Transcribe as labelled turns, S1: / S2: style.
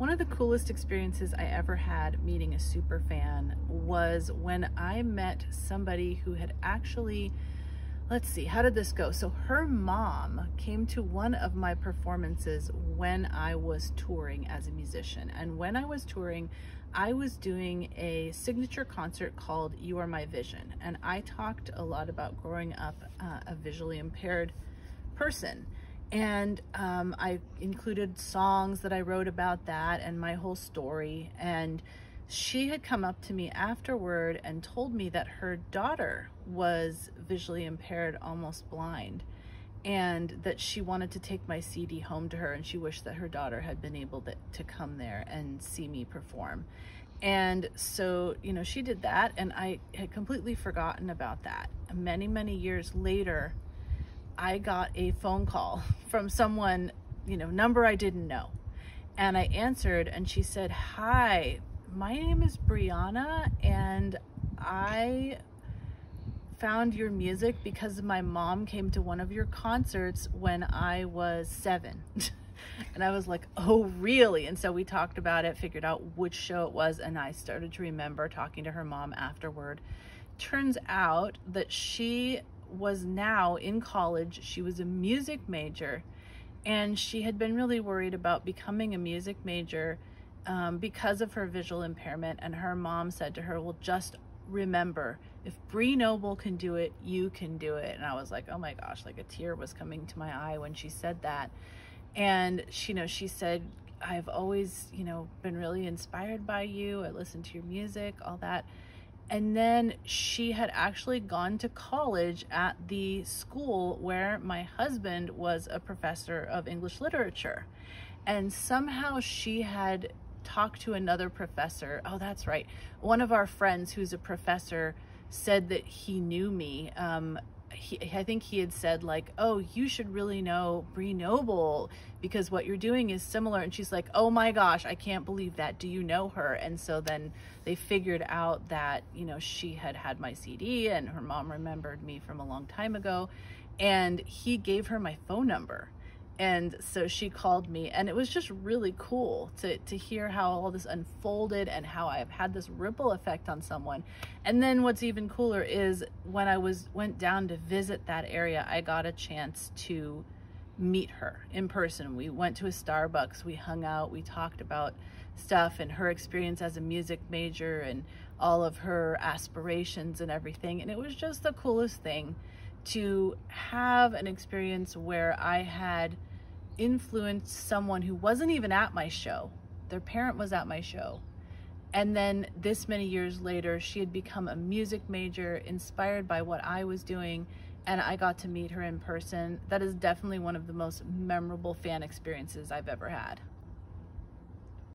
S1: One of the coolest experiences I ever had meeting a super fan was when I met somebody who had actually, let's see, how did this go? So her mom came to one of my performances when I was touring as a musician. And when I was touring, I was doing a signature concert called You Are My Vision. And I talked a lot about growing up uh, a visually impaired person and um, I included songs that I wrote about that and my whole story. And she had come up to me afterward and told me that her daughter was visually impaired, almost blind, and that she wanted to take my CD home to her and she wished that her daughter had been able to, to come there and see me perform. And so, you know, she did that and I had completely forgotten about that. Many, many years later, I got a phone call from someone, you know, number I didn't know. And I answered and she said, Hi, my name is Breianna and I found your music because my mom came to one of your concerts when I was seven. and I was like, oh, really? And so we talked about it, figured out which show it was, and I started to remember talking to her mom afterward. Turns out that she was now in college. She was a music major and she had been really worried about becoming a music major um, because of her visual impairment. And her mom said to her, well, just remember, if Bree Noble can do it, you can do it. And I was like, oh my gosh, like a tear was coming to my eye when she said that. And she, you know, she said, I've always, you know, been really inspired by you. I listen to your music, all that. And then she had actually gone to college at the school where my husband was a professor of English literature. And somehow she had talked to another professor. Oh, that's right. One of our friends who's a professor said that he knew me. Um, he, I think he had said like, oh, you should really know Bree Noble because what you're doing is similar. And she's like, oh my gosh, I can't believe that. Do you know her? And so then they figured out that, you know, she had had my CD and her mom remembered me from a long time ago. And he gave her my phone number and so she called me and it was just really cool to, to hear how all this unfolded and how I've had this ripple effect on someone. And then what's even cooler is when I was went down to visit that area, I got a chance to meet her in person. We went to a Starbucks, we hung out, we talked about stuff and her experience as a music major and all of her aspirations and everything. And it was just the coolest thing to have an experience where I had influenced someone who wasn't even at my show. Their parent was at my show. And then this many years later, she had become a music major inspired by what I was doing and I got to meet her in person. That is definitely one of the most memorable fan experiences I've ever had.